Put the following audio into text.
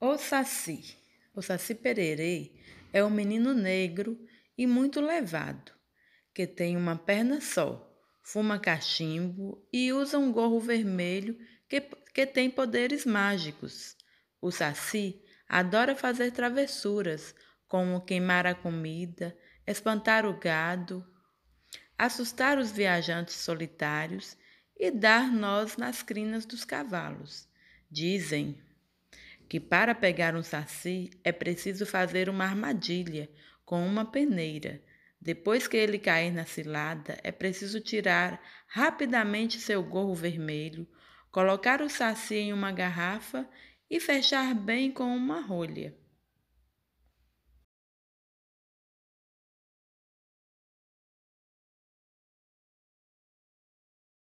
O Saci. O Saci Pererê é um menino negro e muito levado, que tem uma perna só, fuma cachimbo e usa um gorro vermelho que, que tem poderes mágicos. O Saci adora fazer travessuras, como queimar a comida, espantar o gado, assustar os viajantes solitários e dar nós nas crinas dos cavalos. Dizem que para pegar um saci é preciso fazer uma armadilha com uma peneira. Depois que ele cair na cilada, é preciso tirar rapidamente seu gorro vermelho, colocar o saci em uma garrafa e fechar bem com uma rolha.